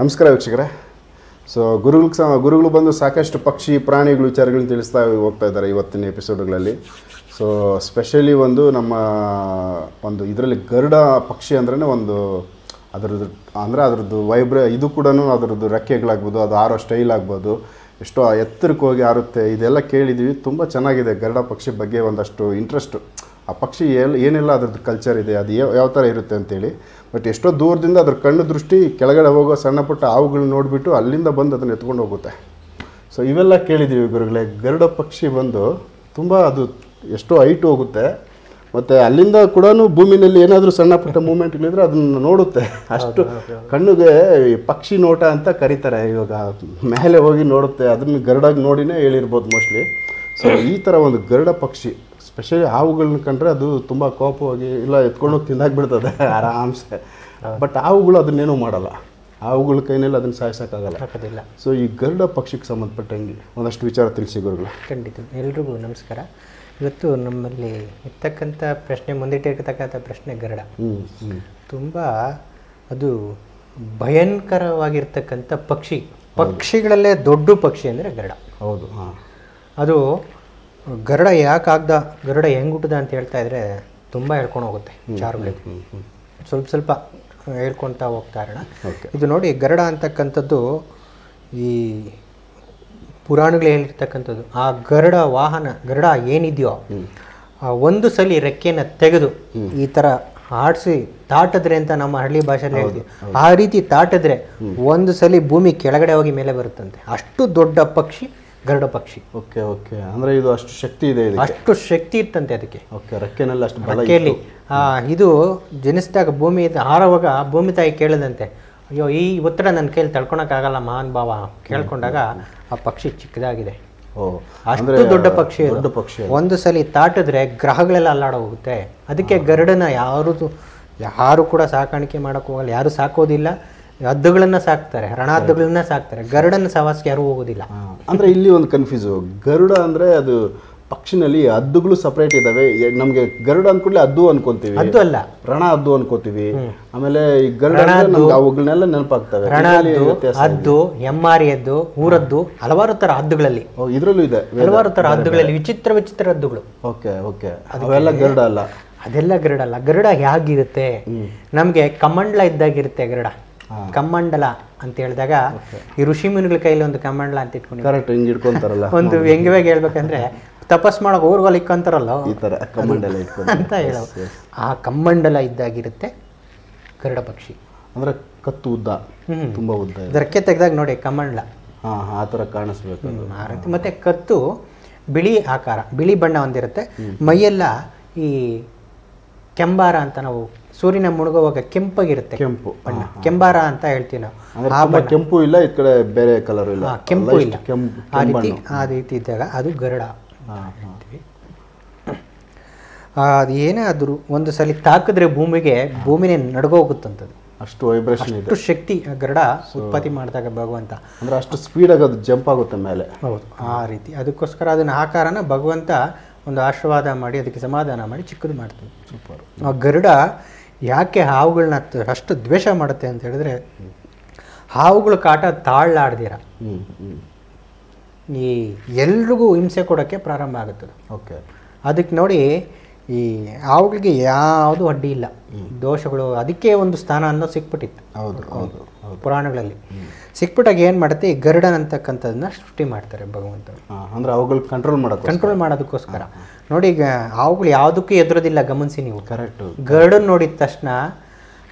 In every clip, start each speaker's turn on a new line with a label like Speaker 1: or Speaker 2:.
Speaker 1: ನಮಸ್ಕಾರ ವೀಕ್ಷಕರೇ. ಸೊ ಗುರುಗಳು ಗುರುಗಳು ಬಂದು ಸಾಕಷ್ಟು ಪಕ್ಷಿ, ಪ್ರಾಣಿಗಳು, ವಿಚಾರಗಳನ್ನ ತಿಳಿಸ್ತಾ ಹೋಗ್ತಾ ಇದ್ದಾರೆ ಇವತ್ತಿನ ಎಪಿಸೋಡ್ಗಳಲ್ಲಿ ಸೊ ಸ್ಪೆಷಲಿ ಒಂದು ನಮ್ಮ, ಒಂದು ಇದರಲ್ಲಿ ಗರುಡ ಪಕ್ಷಿ ಅಂದ್ರೇ ಒಂದು ಅದರದ್ದು, ಅಂದರೆ ಅದರದ್ದು ವೈಬ್ರ ಇದು ಕೂಡ ಅದರದ್ದು ರೆಕ್ಕೆಗಳಾಗ್ಬೋದು, ಅದು ಆರೋ ಸ್ಟೈಲ್ ಆಗ್ಬೋದು, ಎಷ್ಟೋ ಎತ್ತರಕ್ಕೆ ಹೋಗಿ ಆರುತ್ತೆ ಇದೆಲ್ಲ ಕೇಳಿದ್ದೀವಿ. ತುಂಬ ಚೆನ್ನಾಗಿದೆ ಗರುಡ ಪಕ್ಷಿ ಬಗ್ಗೆ ಒಂದಷ್ಟು ಇಂಟ್ರೆಸ್ಟು ಆ ಪಕ್ಷಿ ಎಲ್ ಏನೆಲ್ಲ ಅದ್ರದ್ದು ಕಲ್ಚರ್ ಇದೆ ಅದು ಯಾವ ಯಾವ ಥರ ಇರುತ್ತೆ ಅಂತೇಳಿ. ಬಟ್ ಎಷ್ಟೋ ದೂರದಿಂದ ಅದ್ರ ಕಣ್ಣು ದೃಷ್ಟಿ ಕೆಳಗಡೆ ಹೋಗೋ ಸಣ್ಣ ಪುಟ್ಟ ಹಾವುಗಳನ್ನ ನೋಡಿಬಿಟ್ಟು ಅಲ್ಲಿಂದ ಬಂದು ಅದನ್ನು ಎತ್ಕೊಂಡು ಹೋಗುತ್ತೆ. ಸೊ ಇವೆಲ್ಲ ಕೇಳಿದ್ದೀವಿ ಗುರುಗಳೇ. ಗರುಡ ಪಕ್ಷಿ ಬಂದು ತುಂಬ ಅದು ಎಷ್ಟೋ ಹೈಟ್ ಹೋಗುತ್ತೆ. ಮತ್ತು ಅಲ್ಲಿಂದ ಕೂಡ ಭೂಮಿನಲ್ಲಿ ಏನಾದರೂ ಸಣ್ಣ ಪುಟ್ಟ ಮೂಮೆಂಟ್ಗಳಿದ್ರೆ ಅದನ್ನು ನೋಡುತ್ತೆ. ಅಷ್ಟು ಕಣ್ಣಿಗೆ ಈ ಪಕ್ಷಿ ನೋಟ ಅಂತ ಕರೀತಾರೆ. ಇವಾಗ ಮೇಲೆ ಹೋಗಿ ನೋಡುತ್ತೆ. ಅದನ್ನು ಗರುಡಾಗಿ ನೋಡಿನೇ ಹೇಳಿರ್ಬೋದು ಮೋಸ್ಟ್ಲಿ ಸೊ ಈ ಥರ ಒಂದು ಗರುಡ ಪಕ್ಷಿ ಸ್ಪೆಷಲಿ ಹಾವುಗಳನ್ನ ಕಂಡ್ರೆ ಅದು ತುಂಬ ಕೋಪವಾಗಿ ಇಲ್ಲ ಎತ್ಕೊಂಡೋಗಿ ತಿಂದಾಕ್ಬಿಡ್ತದೆ ಆರಾಮ್ಸೆ. ಬಟ್ ಹಾವುಗಳು ಅದನ್ನೇನೂ ಮಾಡಲ್ಲ. ಹಾವುಗಳ ಕೈನಲ್ಲಿ ಅದನ್ನು ಸಾಯಿಸೋಕ್ಕಾಗಲ್ಲ.
Speaker 2: ಹಾಕೋದಿಲ್ಲ.
Speaker 1: ಸೊ ಈ ಗರುಡ ಪಕ್ಷಿಗೆ ಸಂಬಂಧಪಟ್ಟಂಗೆ ಒಂದಷ್ಟು ವಿಚಾರ ತಿಳಿಸಿ ಗುರುಗಳು.
Speaker 2: ಖಂಡಿತ. ಎಲ್ರಿಗೂ ನಮಸ್ಕಾರ. ಇವತ್ತು ನಮ್ಮಲ್ಲಿ ಇರ್ತಕ್ಕಂಥ ಪ್ರಶ್ನೆ ಮುಂದಿಟ್ಟಿರ್ತಕ್ಕಂಥ ಪ್ರಶ್ನೆ ಗರುಡ. ತುಂಬ ಅದು ಭಯಂಕರವಾಗಿರ್ತಕ್ಕಂಥ ಪಕ್ಷಿ. ಪಕ್ಷಿಗಳಲ್ಲೇ ದೊಡ್ಡ ಪಕ್ಷಿ ಅಂದರೆ ಗರುಡ.
Speaker 1: ಹೌದು ಹಾಂ.
Speaker 2: ಅದು ಗರುಡ ಆಗ್ದ ಗರುಡ ಹೆಂಗೆ ಹುಟ್ಟದ ಅಂತ ಹೇಳ್ತಾ ಇದ್ರೆ ತುಂಬ ಹೇಳ್ಕೊಂಡು ಹೋಗುತ್ತೆ ಚಾರುಗಳಿಗೆ. ಸ್ವಲ್ಪ ಸ್ವಲ್ಪ ಹೇಳ್ಕೊತಾ ಹೋಗ್ತಾ ಇರೋಣ. ಇದು ನೋಡಿ ಗರುಡ ಅಂತಕ್ಕಂಥದ್ದು ಈ ಪುರಾಣಗಳು ಹೇಳಿರ್ತಕ್ಕಂಥದ್ದು ಆ ಗರುಡ ವಾಹನ ಗರುಡ ಏನಿದೆಯೋ ಆ ಒಂದು ಸಲ ರೆಕ್ಕೆಯನ್ನು ತೆಗೆದು ಈ ಥರ ಆಡಿಸಿ ತಾಟದ್ರೆ ಅಂತ ನಮ್ಮ ಹಳ್ಳಿ ಭಾಷೆಯಲ್ಲಿ ಹೇಳಿದ್ವಿ ಆ ರೀತಿ ತಾಟದ್ರೆ ಒಂದು ಸಲ ಭೂಮಿ ಕೆಳಗಡೆ ಹೋಗಿ ಮೇಲೆ ಬರುತ್ತಂತೆ. ಅಷ್ಟು ದೊಡ್ಡ ಪಕ್ಷಿ ಗರುಡ ಪಕ್ಷಿ
Speaker 1: ಓಕೆ ಓಕೆ. ಅಂದ್ರೆ ಇದು ಅಷ್ಟು ಶಕ್ತಿ ಇದೆ
Speaker 2: ಅಷ್ಟು ಶಕ್ತಿ ಇತ್ತಂತೆ ಅದಕ್ಕೆ.
Speaker 1: ಓಕೆ ರೆಕ್ಕೆನಲ್ಲಿ ಅಷ್ಟು
Speaker 2: ರೆಕ್ಕೆಯಲ್ಲಿ ಆ ಇದು ಜನಿಸಿದಾಗ ಭೂಮಿ ಹಾರುವಾಗ ಭೂಮಿ ತಾಯಿ ಕೇಳಿದಂತೆ ಅಯ್ಯೋ ಈ ಒತ್ತಡ ನನ್ನ ಕೈಯಲ್ಲಿ ತಡ್ಕೊಳಕ್ಕಾಗಲ್ಲ ಮಹಾನ್ ಭಾವ ಕೇಳ್ಕೊಂಡಾಗ ಆ ಪಕ್ಷಿ ಚಿಕ್ಕದಾಗಿದೆ. ಅಷ್ಟು ದೊಡ್ಡ ಪಕ್ಷಿ
Speaker 1: ದೊಡ್ಡ ಪಕ್ಷಿ
Speaker 2: ಒಂದು ಸಲ ತಾಟಿದ್ರೆ ಗ್ರಹಗಳೆಲ್ಲ ಅಲ್ಲಾಡ ಹೋಗುತ್ತೆ ಅದಕ್ಕೆ ಗರುಡನ ಯಾರು ಯಾರು ಕೂಡ ಸಾಕಾಣಿಕೆ ಮಾಡಕ್ ಹೋಗಲ್ಲ. ಯಾರು ಸಾಕೋದಿಲ್ಲ. ಹದ್ದುಗಳನ್ನ ಸಾಕ್ತಾರೆ ರಣ ಹದ್ದುಗಳನ್ನ ಸಾಕ್ತಾರೆ. ಗರುಡನ ಸವಾಸಕ್ಕೆ ಯಾರು ಹೋಗೋದಿಲ್ಲ.
Speaker 1: ಅಂದ್ರೆ ಇಲ್ಲಿ ಒಂದು ಕನ್ಫ್ಯೂಸು ಗರುಡ ಅಂದ್ರೆ ಅದು ಪಕ್ಷಿನಲ್ಲಿ ಹದ್ದುಗಳು ಸಪರೇಟ್ ಇದಾವೆ. ನಮಗೆ ಗರುಡ ಅಂದ್ಕೂಡ್ಲೆ ಅದ್ದು ಅನ್ಕೊಂತೀವಿ.
Speaker 2: ಅದು ಅಲ್ಲ.
Speaker 1: ರಣ ಹದ್ದು ಅನ್ಕೋತೀವಿ. ಆಮೇಲೆ ಈ ಗರುಡ ಅವುಗಳನ್ನೆಲ್ಲ ನೆನಪಾಗ್ತವೆ.
Speaker 2: ಹದ್ದು ಎಮ್ಮಾರಿ ಹದ್ದು ಊರದ್ದು ಹಲವಾರು ತರ ಹದ್ದುಗಳಲ್ಲಿ.
Speaker 1: ಓ ಇದ್ರಲ್ಲೂ ಇದೆ
Speaker 2: ಹಲವಾರು ತರ ಹದ್ದುಗಳಲ್ಲಿ ವಿಚಿತ್ರ ವಿಚಿತ್ರ ಹದ್ದುಗಳು.
Speaker 1: Okay okay. ಅವೆಲ್ಲ ಗರುಡ ಅಲ್ಲ.
Speaker 2: ಅದೆಲ್ಲ ಗರುಡ ಅಲ್ಲ. ಗರುಡ ಹೇಗಿರುತ್ತೆ? ನಮ್ಗೆ ಕಮಂಡ್ಲ ಇದ್ದಾಗಿರುತ್ತೆ ಗರುಡ. ಕಮ್ಮಂಡಲ ಅಂತ ಹೇಳಿದಾಗ ಈ ಋಷಿ ಮುನಿಗಳ ಕೈಲಿ ಒಂದು ಕಮಂಡಲ ಅಂತ ಇಟ್ಕೊಂಡು
Speaker 1: ಕರೆಕ್ಟ್ ಹಿಂಗ್ ಇಟ್ಕೊಂತಾರಲ್ಲ
Speaker 2: ಒಂದು ವ್ಯಂಗ್ಯವಾಗಿ ಹೇಳ್ಬೇಕಂದ್ರೆ ತಪಸ್ ಮಾಡೋ ಊರ್ಗೋಲ್ ಇಕ್ಕಂತಾರಲ್ಲ.
Speaker 1: ಈ ತರ ಕಮಾಂಡ್ ಎಲ್ಲ
Speaker 2: ಅಂತ ಹೇಳೋ ಆ ಕಮ್ಮಂಡಲ ಇದ್ದಾಗಿರುತ್ತೆ ಕರಡ ಪಕ್ಷಿ.
Speaker 1: ಅಂದ್ರೆ ಕತ್ತು ಉದ್ದ.
Speaker 2: ಹ್ಮ್.
Speaker 1: ತುಂಬಾ ಉದ್ದ ಇದೆ
Speaker 2: ಅದಕ್ಕೆ ತೆಗ್ದಾಗ ನೋಡಿ ಕಮ್ಮಂಡಲ.
Speaker 1: ಹಾ ಆ ತರ ಕಾಣಿಸ್ಬೇಕು.
Speaker 2: ಮತ್ತೆ ಕತ್ತು ಬಿಳಿ ಆಕಾರ ಬಿಳಿ ಬಣ್ಣ ಹೊಂದಿರುತ್ತೆ ಮೈಯೆಲ್ಲ ಈ ಕೆಂಬಾರ ಅಂತ ನಾವು ಸೂರ್ಯನ ಮುಳುಗುವಾಗ ಕೆಂಪಾಗಿರುತ್ತೆ.
Speaker 1: ಕೆಂಪು.
Speaker 2: ಬಣ್ಣ. ಕೆಂಬಾರ ಅಂತ ಹೇಳ್ತೀವಿ ನಾವು.
Speaker 1: ಆ ಕೆಂಪು ಇಲ್ಲ ಈ ಕಡೆ ಬೇರೆ ಕಲರ್ ಇಲ್ಲ.
Speaker 2: ಕೆಂಪು ಇಲ್ಲ.
Speaker 1: ಕೆಂಪು
Speaker 2: ಆ ರೀತಿ ಆ ರೀತಿ ಇದ್ದಾಗ ಅದು ಗರುಡ ಅದು ಏನೇ ಆದರೂ ಒಂದು ಸಲ ತಾಕಿದ್ರೆ ಭೂಮಿಗೆ ಭೂಮಿನೇ ನಡ್ಗೋಗುತ್ತಂಥದ್ದು
Speaker 1: ಅಷ್ಟು ವೈಬ್ರೇಷನ್ ಇದೆ.
Speaker 2: ಅಷ್ಟು ಶಕ್ತಿ ಆ ಗರುಡ ಉತ್ಪತ್ತಿ ಮಾಡಿದಾಗ ಭಗವಂತ.
Speaker 1: ಅಂದ್ರೆ ಅಷ್ಟು ಸ್ಪೀಡಾಗಿ ಅದು ಜಂಪ್ ಆಗುತ್ತೆ ಮೇಲೆ.
Speaker 2: ಹೌದು ಆ ರೀತಿ. ಅದಕ್ಕೋಸ್ಕರ ಅದನ್ನ ಆಕಾರನ ಭಗವಂತ ಒಂದು ಆಶೀರ್ವಾದ ಮಾಡಿ ಅದಕ್ಕೆ ಸಮಾಧಾನ ಮಾಡಿ ಚಿಕ್ಕದು ಮಾಡ್ತೀವಿ
Speaker 1: ಸೂಪರ್
Speaker 2: ಆ ಗರುಡ ಯಾಕೆ ಹಾವುಗಳನ್ನ ಅಷ್ಟು ದ್ವೇಷ ಮಾಡುತ್ತೆ ಅಂತ ಹೇಳಿದ್ರೆ ಹಾವುಗಳು ಕಾಟ
Speaker 1: ತಾಳ್ಲಾಡ್ದಿರ
Speaker 2: ಈ ಎಲ್ರಿಗೂ ಹಿಂಸೆ ಕೊಡೋಕ್ಕೆ ಪ್ರಾರಂಭ ಆಗುತ್ತದೆ.
Speaker 1: ಓಕೆ.
Speaker 2: ಅದಕ್ಕೆ ನೋಡಿ ಈ ಹಾವುಗಳಿಗೆ ಯಾವುದು ಅಡ್ಡಿ ಇಲ್ಲ. ದೋಷಗಳು ಅದಕ್ಕೆ ಒಂದು ಸ್ಥಾನ ಅನ್ನೋ ಸಿಕ್ಬಿಟ್ಟಿತ್ತು.
Speaker 1: ಹೌದು ಹೌದು
Speaker 2: ಪುರಾಣಗಳಲ್ಲಿ. ಸಿಕ್ಬಿಟ್ಟಾಗ ಏನು ಮಾಡುತ್ತೆ? ಈ ಗರುಡನ್ ಅಂತಕ್ಕಂಥದ್ದನ್ನ ಸೃಷ್ಟಿ ಮಾಡ್ತಾರೆ ಭಗವಂತರು.
Speaker 1: ಹಾ, ಅಂದ್ರೆ ಅವುಗಳು ಕಂಟ್ರೋಲ್ ಮಾಡೋದು
Speaker 2: ಕಂಟ್ರೋಲ್ ಮಾಡೋದಕ್ಕೋಸ್ಕರ. ನೋಡಿ ಈಗ ಹಾವುಗಳು ಯಾವುದಕ್ಕೂ ಎದುರೋದಿಲ್ಲ ಗಮನಿಸಿ ನೀವು.
Speaker 1: ಕರೆಕ್ಟ್
Speaker 2: ಗರುಡನ್ ನೋಡಿದ ತಕ್ಷಣ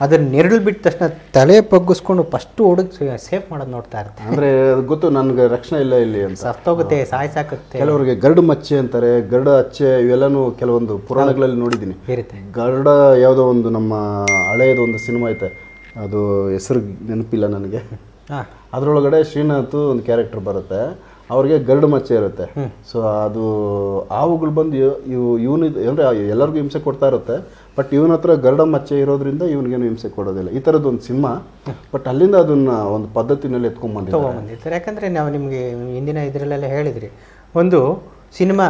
Speaker 2: ಅದನ್ನ ನೆರಳು ಬಿಟ್ಟ ತಕ್ಷಣ ತಲೆ ಪಗ್ಗಿಸ್ಕೊಂಡು ಫಸ್ಟ್ ಹುಡುಗ ಸೇಫ್ ಮಾಡೋದು ನೋಡ್ತಾ ಇರುತ್ತೆ
Speaker 1: ಅಂದ್ರೆ ಗೊತ್ತು ನನ್ಗೆ ರಕ್ಷಣೆ ಇಲ್ಲ ಇಲ್ಲಿ ಅಂತ.
Speaker 2: ಸತ್ತೋಗುತ್ತೆ ಸಾಯಿಸಾಕತ್ತೆ
Speaker 1: ಕೆಲವರಿಗೆ ಗರುಡು ಮಚ್ಚೆ ಅಂತಾರೆ ಗರುಡ ಅಚ್ಚೆ ಇವೆಲ್ಲನೂ ಕೆಲವೊಂದು ಪುರಾಣಗಳಲ್ಲಿ ನೋಡಿದ್ದೀನಿ.
Speaker 2: ಇರುತ್ತೆ.
Speaker 1: ಗರುಡ ಯಾವುದೋ ಒಂದು ನಮ್ಮ ಹಳೆಯದು ಒಂದು ಸಿನಿಮಾ ಐತೆ ಅದು ಹೆಸರು ನೆನಪಿಲ್ಲ ನನಗೆ. ಅದರೊಳಗಡೆ ಶ್ರೀನಾಥ್ ಒಂದು ಕ್ಯಾರೆಕ್ಟರ್ ಬರುತ್ತೆ. ಅವ್ರಿಗೆ ಗರಡು ಮಚ್ಚೆ ಇರುತ್ತೆ. ಸೊ ಅದು ಹಾವುಗಳು ಬಂದು ಇವ್- ಇವು ಇವನು ಅಂದರೆ ಎಲ್ಲರಿಗೂ ಹಿಂಸೆ ಕೊಡ್ತಾ ಇರುತ್ತೆ. ಬಟ್ ಇವನ ಹತ್ರ ಗರಡ ಮಚ್ಚೆ ಇರೋದ್ರಿಂದ ಇವನಿಗೇನು ಹಿಂಸೆ ಕೊಡೋದಿಲ್ಲ. ಈ ಥರದ್ದು ಒಂದು ಸಿನಿಮಾ ಬಟ್ ಅಲ್ಲಿಂದ ಅದನ್ನ ಒಂದು ಪದ್ಧತಿನಲ್ಲಿ ಎತ್ಕೊಂಡ್ಬಂದಿದ್ದಾರೆ
Speaker 2: ಯಾಕಂದರೆ ನಾವು ನಿಮಗೆ ಹಿಂದಿನ ಇದರಲ್ಲೆಲ್ಲ ಹೇಳಿದ್ರಿ. ಒಂದು ಸಿನಿಮಾ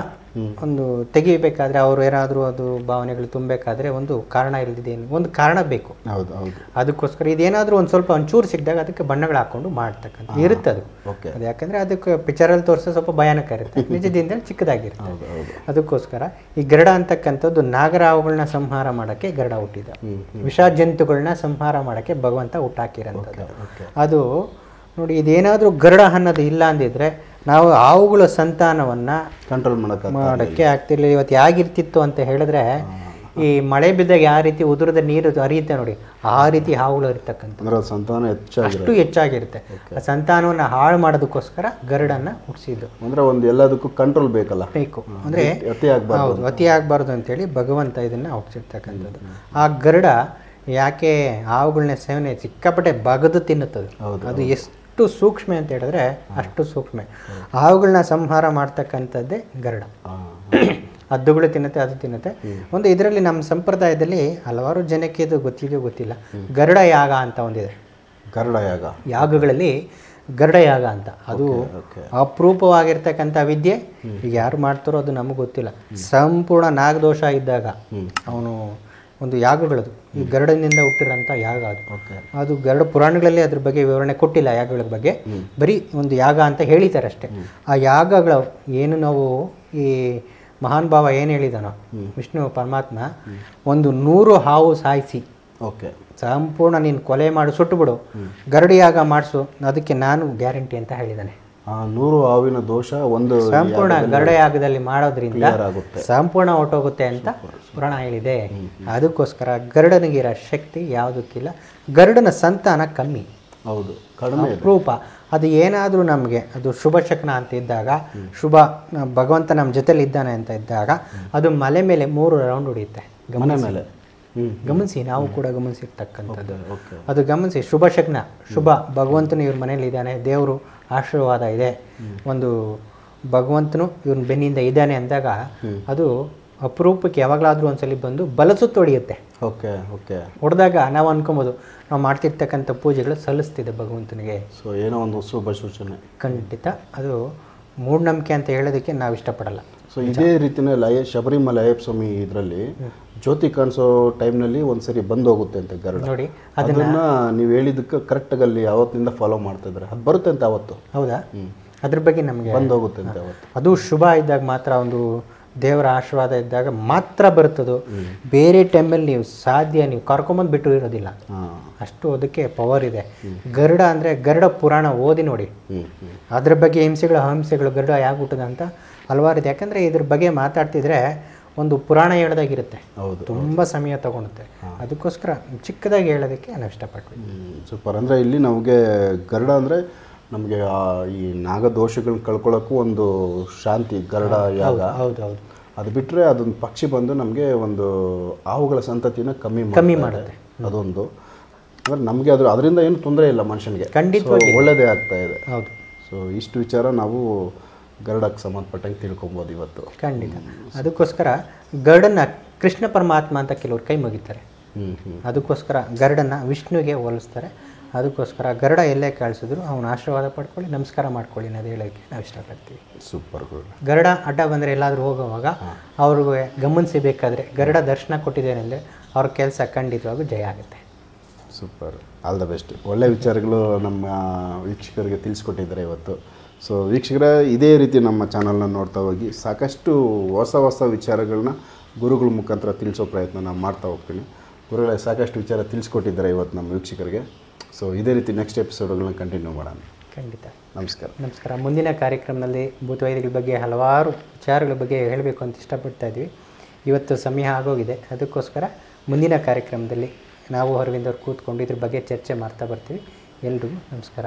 Speaker 2: ಒಂದು ತೆಗಿಬೇಕಾದ್ರೆ ಅವ್ರು ಏನಾದರೂ ಅದು ಭಾವನೆಗಳು ತುಂಬಬೇಕಾದ್ರೆ ಒಂದು ಕಾರಣ ಇಲ್ಲದಿದ್ದೇನು ಒಂದು ಕಾರಣ ಬೇಕು.
Speaker 1: ಹೌದು ಹೌದು.
Speaker 2: ಅದಕ್ಕೋಸ್ಕರ ಇದೇನಾದರೂ ಒಂದು ಸ್ವಲ್ಪ ಒಂಚೂರು ಸಿಕ್ಕಿದಾಗ ಅದಕ್ಕೆ ಬಣ್ಣಗಳು ಹಾಕೊಂಡು ಮಾಡ್ತಕ್ಕಂಥ ಇರುತ್ತೆ ಅದು.
Speaker 1: ಓಕೆ.
Speaker 2: ಅದು ಯಾಕಂದ್ರೆ ಅದಕ್ಕೆ ಪಿಕ್ಚರಲ್ಲಿ ತೋರಿಸೋ ಸ್ವಲ್ಪ ಭಯಾನಕ ಇರುತ್ತೆ. ನಿಜದಿಂದ ಚಿಕ್ಕದಾಗಿರುತ್ತೆ.
Speaker 1: ಹೌದು ಹೌದು.
Speaker 2: ಅದಕ್ಕೋಸ್ಕರ ಈ ಗರಡ ಅಂತಕ್ಕಂಥದ್ದು ನಾಗರಾವುಗಳನ್ನ ಸಂಹಾರ ಮಾಡೋಕ್ಕೆ ಗರಡ ಹುಟ್ಟಿದ. ವಿಷ ಜಂತುಗಳನ್ನ ಸಂಹಾರ ಮಾಡೋಕ್ಕೆ ಭಗವಂತ ಹುಟ್ಟಾಕಿರೋಂಥದ್ದು ಅದು ನೋಡಿ ಇದೇನಾದರೂ ಗರಡ ಅನ್ನೋದು ಇಲ್ಲ ಅಂದಿದ್ರೆ ನಾವು ಹಾವುಗಳ ಸಂತಾನವನ್ನು
Speaker 1: ಕಂಟ್ರೋಲ್ ಮಾಡೋಕೆ
Speaker 2: ಮಾಡೋಕ್ಕೆ ಆಗ್ತಿರ್ಲಿಲ್ಲ. ಇವತ್ತು ಹೇಗಿರ್ತಿತ್ತು ಅಂತ ಹೇಳಿದ್ರೆ ಈ ಮಳೆ ಬಿದ್ದಾಗ ಯಾವ ರೀತಿ ಉದುರದ ನೀರು ಹರಿಯುತ್ತೆ ನೋಡಿ ಆ ರೀತಿ ಹಾವುಗಳು ಇರ್ತಕ್ಕಂಥ
Speaker 1: ಸಂತಾನ
Speaker 2: ಅಷ್ಟು ಹೆಚ್ಚಾಗಿರುತ್ತೆ. ಸಂತಾನವನ್ನು ಹಾಳು ಮಾಡೋದಕ್ಕೋಸ್ಕರ ಗರಡನ್ನ ಹುಟ್ಟಿಸಿದ್ದು
Speaker 1: ಅಂದ್ರೆ ಒಂದು ಎಲ್ಲದಕ್ಕೂ ಕಂಟ್ರೋಲ್ ಬೇಕಲ್ಲ.
Speaker 2: ಬೇಕು. ಅಂದ್ರೆ
Speaker 1: ಅತಿ ಆಗ್ಬಾರ್ದು
Speaker 2: ಅತಿ. ಆಗಬಾರ್ದು ಅಂತೇಳಿ ಭಗವಂತ ಇದನ್ನ ಹುಟ್ಟಿಸಿರ್ತಕ್ಕಂಥದ್ದು ಆ ಗರುಡ ಯಾಕೆ ಹಾವುಗಳನ್ನ ಸೇವನೆ ಸಿಕ್ಕಾಪಟ್ಟೆ ಬಗದು ತಿನ್ನುತ್ತದೆ. ಅದು ಎಷ್ಟು ಸೂಕ್ಷ್ಮ ಅಂತ ಹೇಳಿದ್ರೆ ಅಷ್ಟು ಸೂಕ್ಷ್ಮ. ಹಾವುಗಳನ್ನ ಸಂಹಾರ ಮಾಡ್ತಕ್ಕಂಥದ್ದೇ ಗರುಡ. ಹದ್ದುಗಳು ತಿನ್ನುತ್ತೆ ಅದು ತಿನ್ನುತ್ತೆ. ಒಂದು ಇದರಲ್ಲಿ ನಮ್ಮ ಸಂಪ್ರದಾಯದಲ್ಲಿ ಹಲವಾರು ಜನಕ್ಕೆ ಇದು ಗೊತ್ತಿದೆಯೋ ಗೊತ್ತಿಲ್ಲ. ಗರುಡ ಯಾಗ ಅಂತ ಒಂದಿದೆ.
Speaker 1: ಗರುಡ ಯಾಗ.
Speaker 2: ಯಾಗಗಳಲ್ಲಿ ಗರುಡ ಯಾಗ ಅಂತ. ಅದು ಅಪರೂಪವಾಗಿರ್ತಕ್ಕಂಥ ವಿದ್ಯೆ. ಈಗ ಯಾರು ಮಾಡ್ತಾರೋ ಅದು ನಮಗೆ ಗೊತ್ತಿಲ್ಲ. ಸಂಪೂರ್ಣ ನಾಗದೋಷ ಇದ್ದಾಗ ಅವನು ಒಂದು ಯಾಗಗಳದು ಈ ಗರುಡನಿಂದ ಹುಟ್ಟಿರೋಂಥ ಯಾಗ ಅದು.
Speaker 1: ಓಕೆ.
Speaker 2: ಅದು ಗರುಡ ಪುರಾಣಗಳಲ್ಲಿ ಅದ್ರ ಬಗ್ಗೆ ವಿವರಣೆ ಕೊಟ್ಟಿಲ್ಲ ಯಾಗಗಳ ಬಗ್ಗೆ. ಬರೀ ಒಂದು ಯಾಗ ಅಂತ ಹೇಳಿದ್ದಾರೆ ಅಷ್ಟೇ. ಆ ಯಾಗಗಳು ಏನು ನಾವು ಈ ಮಹಾನ್ ಭಾವ ಏನು ಹೇಳಿದಾನೋ ವಿಷ್ಣು ಪರಮಾತ್ಮ ಒಂದು ನೂರು ಹಾವು ಸಾಯಿಸಿ
Speaker 1: ಓಕೆ.
Speaker 2: ಸಂಪೂರ್ಣ ನೀನು ಕೊಲೆ ಮಾಡು ಸುಟ್ಟುಬಿಡು ಗರುಡಿ ಯಾಗ ಮಾಡಿಸು ಅದಕ್ಕೆ ನಾನು ಗ್ಯಾರಂಟಿ ಅಂತ ಹೇಳಿದ್ದಾನೆ
Speaker 1: ನೂರು ಹಾವಿನ ದೋಷ ಒಂದು
Speaker 2: ಸಂಪೂರ್ಣ ಗರುಡ ಯಾಗದಲ್ಲಿ ಮಾಡೋದ್ರಿಂದ ಸಂಪೂರ್ಣ ಹೊಟ್ಟೋಗುತ್ತೆ ಅಂತ ಪುರಾಣ ಹೇಳಿದೆ. ಅದಕ್ಕೋಸ್ಕರ ಗರುಡನಿಗಿರೋ ಶಕ್ತಿ ಯಾವುದಕ್ಕಿಲ್ಲ. ಗರುಡನ ಸಂತಾನ ಕಮ್ಮಿ.
Speaker 1: ಹೌದು ಕಡಿಮೆ
Speaker 2: ರೂಪ ಅದು ಏನಾದರೂ ನಮಗೆ ಅದು ಶುಭ ಶಕ್ನ ಅಂತ ಇದ್ದಾಗ ಶುಭ ಭಗವಂತ ನಮ್ಮ ಜೊತೆಲಿ ಇದ್ದಾನೆ ಅಂತ ಇದ್ದಾಗ ಅದು ಮಲೆ ಮೇಲೆ ಮೂರು ರೌಂಡ್ ಹೊಡಿಯುತ್ತೆ
Speaker 1: ಗಮನ ಮೇಲೆ.
Speaker 2: ಗಮನಿಸಿ ನಾವು ಕೂಡ ಗಮನಿಸಿರ್ತಕ್ಕಂಥದ್ದು. ಅದು ಗಮನಿಸಿ ಶುಭ ಶಕ್ನ ಶುಭ. ಭಗವಂತನು ಇವ್ರ ಮನೇಲಿ ಇದ್ದಾನೆ ದೇವರು ಆಶೀರ್ವಾದ ಇದೆ. ಒಂದು ಭಗವಂತನು ಇವ್ರ ಬೆನ್ನಿಂದ ಇದ್ದಾನೆ ಅಂದಾಗ ಅದು ಅಪರೂಪಕ್ಕೆ ಯಾವಾಗಲಾದರೂ ಒಂದ್ಸಲಿ ಬಂದು ಬಲಸುತ್ತ ಹೊಡೆಯುತ್ತೆ.
Speaker 1: Okay okay.
Speaker 2: ಹೊಡೆದಾಗ ನಾವು ಅನ್ಕೊಬೋದು ನಾವು ಮಾಡ್ತಿರ್ತಕ್ಕಂಥ ಪೂಜೆಗಳು ಸಲ್ಲಿಸ್ತಿದೆ ಭಗವಂತನಿಗೆ.
Speaker 1: ಸೊ ಏನೋ ಒಂದು ಶುಭ ಸೂಚನೆ.
Speaker 2: ಖಂಡಿತ. ಅದು ಮೂಢನಂಬಿಕೆ ಅಂತ ಹೇಳೋದಕ್ಕೆ ನಾವು ಇಷ್ಟಪಡಲ್ಲ
Speaker 1: ಸೊ ಇದೇ ರೀತಿನಲ್ಲಿ ಲಯ ಶಬರಿಮಲೆ ಅಯ್ಯಪ್ಪ ಸ್ವಾಮಿ ಇದರಲ್ಲಿ ಜ್ಯೋತಿ ಕಾಣಿಸೋ ಟೈಮ್ನಲ್ಲಿ ಒಂದ್ಸರಿ ಬಂದ್ ಹೋಗುತ್ತೆ ಅಂತ ಗರುಡ.
Speaker 2: ನೋಡಿ
Speaker 1: ಅದನ್ನ ನೀವು ಹೇಳಿದ್ದಕ್ಕೆ ಕರೆಕ್ಟಾಗಿ ಅಲ್ಲಿ ಅವತ್ತಿನಿಂದ ಫಾಲೋ ಮಾಡ್ತಾ ಇದ್ದಾರೆ ಅದು ಬರುತ್ತೆ ಅಂತ ಅವತ್ತು.
Speaker 2: ಹೌದಾ? ಅದ್ರ ಬಗ್ಗೆ ನಮಗೆ
Speaker 1: ಬಂದ್ ಹೋಗುತ್ತೆ ಅಂತ ಅವತ್ತು.
Speaker 2: ಅದು ಶುಭ ಇದ್ದಾಗ ಮಾತ್ರ ಒಂದು ದೇವರ ಆಶೀರ್ವಾದ ಇದ್ದಾಗ ಮಾತ್ರ ಬರ್ತದೋ ಬೇರೆ ಟೈಮಲ್ಲಿ ನೀವು ಸಾಧ್ಯ ನೀವು ಕರ್ಕೊಂಬಂದು ಬಿಟ್ಟು ಇರೋದಿಲ್ಲ. ಅಷ್ಟು ಅದಕ್ಕೆ ಪವರ್ ಇದೆ. ಗರುಡ ಅಂದರೆ ಗರುಡ ಪುರಾಣ ಓದಿ ನೋಡಿ. ಅದ್ರ ಬಗ್ಗೆ ಹಿಂಸೆಗಳು ಅಹಿಂಸೆಗಳು ಗರುಡ ಯಾಕೆ ಹುಟ್ಟದ ಅಂತ ಹಲವಾರು ಇದೆ ಯಾಕಂದರೆ ಇದ್ರ ಬಗ್ಗೆ ಮಾತಾಡ್ತಿದ್ರೆ ಒಂದು ಪುರಾಣ ಹೇಳ್ದಾಗಿರುತ್ತೆ.
Speaker 1: ಹೌದು
Speaker 2: ತುಂಬ ಸಮಯ ತಗೊಳುತ್ತೆ. ಅದಕ್ಕೋಸ್ಕರ ಚಿಕ್ಕದಾಗಿ ಹೇಳೋದಕ್ಕೆ ನಾನು ಇಷ್ಟಪಟ್ಟು
Speaker 1: ಸೂಪರ್ ಅಂದರೆ ಇಲ್ಲಿ ನಮಗೆ ಗರುಡ ಅಂದರೆ ನಮಗೆ ಈ ನಾಗದೋಷಗಳನ್ನ ಕಳ್ಕೊಳ್ಳೋಕ್ಕೂ ಒಂದು ಶಾಂತಿ ಗರಡ ಯಾಗ.
Speaker 2: ಹೌದು ಹೌದು
Speaker 1: ಅದು ಬಿಟ್ಟರೆ ಅದೊಂದು ಪಕ್ಷಿ ಬಂದು ನಮಗೆ ಒಂದು ಹಾವುಗಳ ಸಂತತಿನ ಕಮ್ಮಿ
Speaker 2: ಕಮ್ಮಿ
Speaker 1: ಮಾಡುತ್ತೆ. ಅದೊಂದು. ಅಂದರೆ ನಮಗೆ ಅದ್ರ ಅದರಿಂದ ಏನು ತೊಂದರೆ ಇಲ್ಲ ಮನುಷ್ಯನಿಗೆ.
Speaker 2: ಖಂಡಿತವಾಗಿ
Speaker 1: ಒಳ್ಳೆಯದೇ ಆಗ್ತಾ ಇದೆ.
Speaker 2: ಹೌದು.
Speaker 1: ಸೊ ಇಷ್ಟು ವಿಚಾರ ನಾವು ಗರುಡಕ್ಕೆ ಸಂಬಂಧಪಟ್ಟಂಗೆ ತಿಳ್ಕೊಬೋದು ಇವತ್ತು.
Speaker 2: ಖಂಡಿತ. ಅದಕ್ಕೋಸ್ಕರ ಗರುಡನ್ನ ಕೃಷ್ಣ ಪರಮಾತ್ಮ ಅಂತ ಕೆಲವರು ಕೈ ಮುಗಿತಾರೆ. ಅದಕ್ಕೋಸ್ಕರ ಗರಡನ್ನು ವಿಷ್ಣುವಿಗೆ ಹೋಲಿಸ್ತಾರೆ. ಅದಕ್ಕೋಸ್ಕರ ಗರುಡ ಎಲ್ಲೇ ಕಳಿಸಿದ್ರು ಅವನ ಆಶೀರ್ವಾದ ಪಡ್ಕೊಳ್ಳಿ ನಮಸ್ಕಾರ ಮಾಡ್ಕೊಳ್ಳಿ ಅನ್ನೋದು ಹೇಳೋಕ್ಕೆ ನಾವು ಇಷ್ಟಪಡ್ತೀವಿ.
Speaker 1: ಸೂಪರ್ ಗುರು
Speaker 2: ಗರುಡ ಅಡ್ಡ ಬಂದರೆ ಎಲ್ಲಾದರೂ ಹೋಗುವಾಗ ಅವ್ರಿಗೆ ಗಮನಿಸಬೇಕಾದ್ರೆ ಗರುಡ ದರ್ಶನ ಕೊಟ್ಟಿದ್ದೇನೆ ಅಂದರೆ ಅವ್ರ ಕೆಲಸ ಖಂಡಿತವಾಗೂ ಜಯ ಆಗುತ್ತೆ.
Speaker 1: ಸೂಪರ್ ಆಲ್ ದ ಬೆಸ್ಟ್ ಒಳ್ಳೆ ವಿಚಾರಗಳು ನಮ್ಮ ವೀಕ್ಷಕರಿಗೆ ತಿಳಿಸ್ಕೊಟ್ಟಿದ್ದಾರೆ ಇವತ್ತು. ಸೊ ವೀಕ್ಷಕರ ಇದೇ ರೀತಿ ನಮ್ಮ ಚಾನಲ್ನ ನೋಡ್ತಾ ಹೋಗಿ ಸಾಕಷ್ಟು ಹೊಸ ಹೊಸ ವಿಚಾರಗಳನ್ನ ಗುರುಗಳ ಮುಖಾಂತರ ತಿಳಿಸೋ ಪ್ರಯತ್ನ ನಾನು ಮಾಡ್ತಾ ಹೋಗ್ತೀನಿ. ಗುರುಗಳೇ ಸಾಕಷ್ಟು ವಿಚಾರ ತಿಳಿಸ್ಕೊಟ್ಟಿದ್ದಾರೆ ಇವತ್ತು ನಮ್ಮ ವೀಕ್ಷಕರಿಗೆ. ಸೊ ಇದೇ ರೀತಿ ನೆಕ್ಸ್ಟ್ ಎಪಿಸೋಡ್ಗಳನ್ನ ಕಂಟಿನ್ಯೂ ಮಾಡೋಣ.
Speaker 2: ಖಂಡಿತ.
Speaker 1: ನಮಸ್ಕಾರ.
Speaker 2: ನಮಸ್ಕಾರ. ಮುಂದಿನ ಕಾರ್ಯಕ್ರಮದಲ್ಲಿ ಭೂತವೈದ್ಯಗಳ ಬಗ್ಗೆ ಹಲವಾರು ವಿಚಾರಗಳ ಬಗ್ಗೆ ಹೇಳಬೇಕು ಅಂತ ಇಷ್ಟಪಡ್ತಾ ಇದ್ವಿ. ಇವತ್ತು ಸಮಯ ಆಗೋಗಿದೆ. ಅದಕ್ಕೋಸ್ಕರ ಮುಂದಿನ ಕಾರ್ಯಕ್ರಮದಲ್ಲಿ ನಾವು ಅರವಿಂದ್ ಅವರು ಕೂತ್ಕೊಂಡು ಇದ್ರ ಬಗ್ಗೆ ಚರ್ಚೆ ಮಾಡ್ತಾ ಬರ್ತೀವಿ. ಎಲ್ರಿಗೂ ನಮಸ್ಕಾರ.